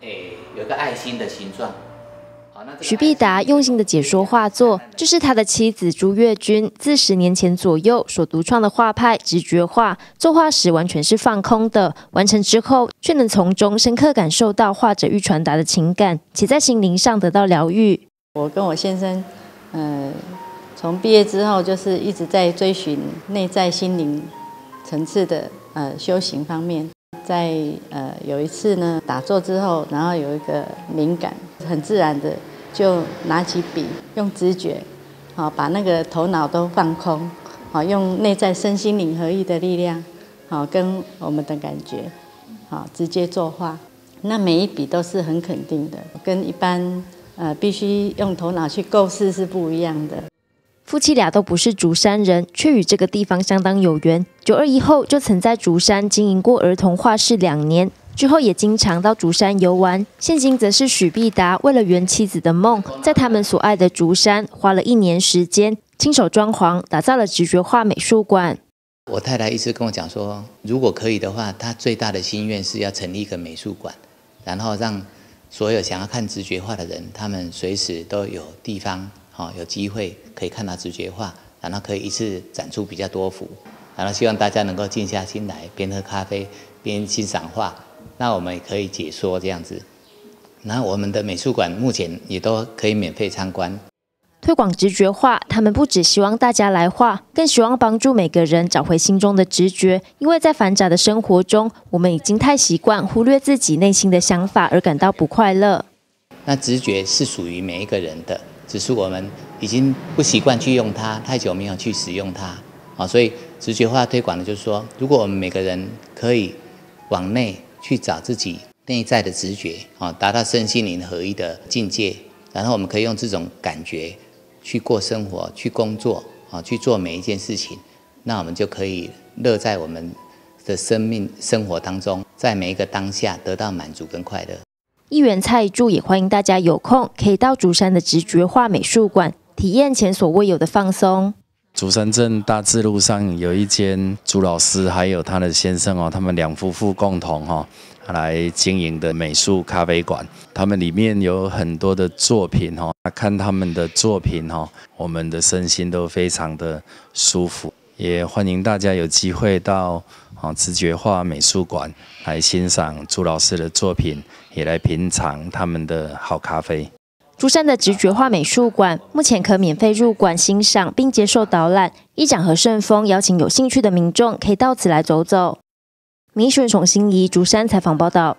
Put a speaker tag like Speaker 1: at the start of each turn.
Speaker 1: 诶，有个爱心的形状。
Speaker 2: 徐必达用心的解说画作，这是他的妻子朱月君自十年前左右所独创的画派直觉画。作画时完全是放空的，完成之后却能从中深刻感受到画者欲传达的情感，且在心灵上得到疗愈。
Speaker 3: 我跟我先生，呃，从毕业之后就是一直在追寻内在心灵层次的呃修行方面。在呃有一次呢打坐之后，然后有一个灵感，很自然的就拿起笔，用直觉，好把那个头脑都放空，好用内在身心灵合一的力量，好跟我们的感觉，好直接作画。那每一笔都是很肯定的，跟一般呃必须用头脑去构思是不一样的。
Speaker 2: 夫妻俩都不是竹山人，却与这个地方相当有缘。九二一后就曾在竹山经营过儿童画室两年，之后也经常到竹山游玩。现今则是许必达为了圆妻子的梦，在他们所爱的竹山花了一年时间，亲手装潢打造了直觉画美术馆。
Speaker 1: 我太太一直跟我讲说，如果可以的话，她最大的心愿是要成立一个美术馆，然后让所有想要看直觉画的人，他们随时都有地方。哦，有机会可以看到直觉画，然后可以一次展出比较多幅，然后希望大家能够静下心来，边喝咖啡边欣赏画。那我们也可以解说这样子。那我们的美术馆目前也都可以免费参观。
Speaker 2: 推广直觉画，他们不只希望大家来画，更希望帮助每个人找回心中的直觉。因为在繁杂的生活中，我们已经太习惯忽略自己内心的想法而感到不快乐。
Speaker 1: 那直觉是属于每一个人的。只是我们已经不习惯去用它，太久没有去使用它，啊，所以直觉化推广的就是说，如果我们每个人可以往内去找自己内在的直觉，啊，达到身心灵合一的境界，然后我们可以用这种感觉去过生活、去工作，啊，去做每一件事情，那我们就可以乐在我们的生命生活当中，在每一个当下得到满足跟快乐。
Speaker 2: 议员蔡柱也欢迎大家有空可以到竹山的直觉画美术馆体验前所未有的放松。
Speaker 4: 竹山镇大智路上有一间朱老师还有他的先生哦，他们两夫妇共同哈来经营的美术咖啡馆，他们里面有很多的作品哈，看他们的作品哈，我们的身心都非常的舒服。也欢迎大家有机会到啊直觉画美术馆来欣赏朱老师的作品，也来品尝他们的好咖啡。
Speaker 2: 竹山的直觉画美术馆目前可免费入馆欣赏，并接受导览。议长和顺丰邀请有兴趣的民众可以到此来走走。民选从心仪竹山采访报道。